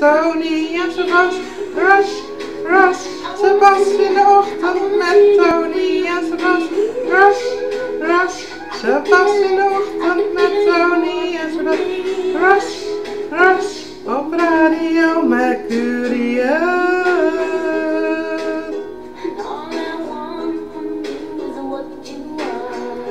Tony en ze was rush. Ras, ze in de ochtend met Tony en ze was rush. Ras, ze in de ochtend